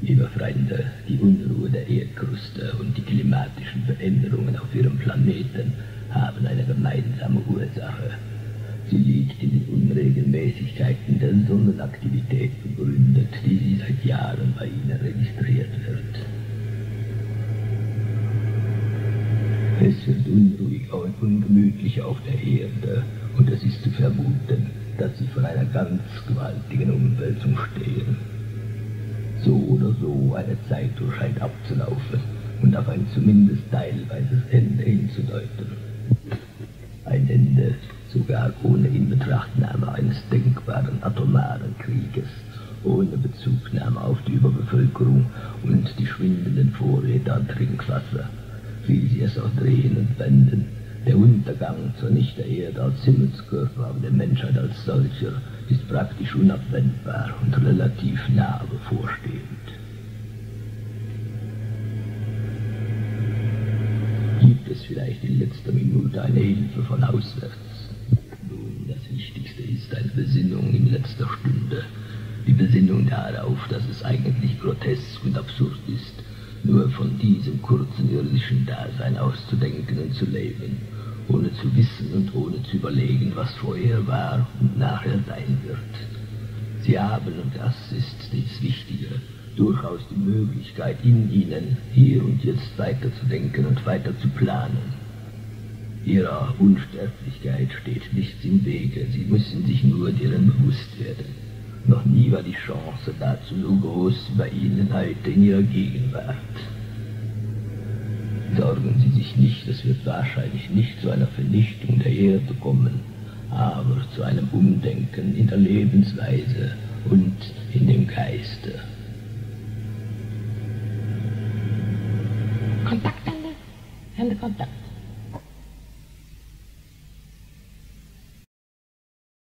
Liebe Freunde, die Unruhe der Erdkruste und die klimatischen Veränderungen auf ihrem Planeten haben eine gemeinsame Ursache. Sie liegt in den Unregelmäßigkeiten der Sonnenaktivität begründet, die seit Jahren bei ihnen registriert wird. Es wird unruhig und ungemütlich auf der Erde und es ist zu vermuten, dass sie von einer ganz gewaltigen Umwälzung stehen. So oder so, eine Zeit scheint abzulaufen und auf ein zumindest teilweises Ende hinzudeuten. Ein Ende, sogar ohne Inbetrachtnahme eines denkbaren atomaren Krieges, ohne Bezugnahme auf die Überbevölkerung und die schwindenden Vorräte an Trinkwasser, wie sie es auch drehen und wenden, der Untergang zwar nicht der Erde als Himmelskörper, aber der Menschheit als solcher ist praktisch unabwendbar und relativ nah bevorstehend. Gibt es vielleicht in letzter Minute eine Hilfe von auswärts? Nun, das Wichtigste ist eine Besinnung in letzter Stunde. Die Besinnung darauf, dass es eigentlich grotesk und absurd ist, nur von diesem kurzen irdischen Dasein auszudenken und zu leben ohne zu wissen und ohne zu überlegen, was vorher war und nachher sein wird. Sie haben, und das ist das Wichtige, durchaus die Möglichkeit in ihnen, hier und jetzt weiterzudenken und weiter zu planen. Ihrer Unsterblichkeit steht nichts im Wege, sie müssen sich nur deren bewusst werden. Noch nie war die Chance dazu so groß wie bei Ihnen heute in Ihrer Gegenwart. Sorgen Sie sich nicht, es wird wahrscheinlich nicht zu einer Vernichtung der Erde kommen, aber zu einem Umdenken in der Lebensweise und in dem Geiste. Kontakt, Hände. Hände, Kontakt.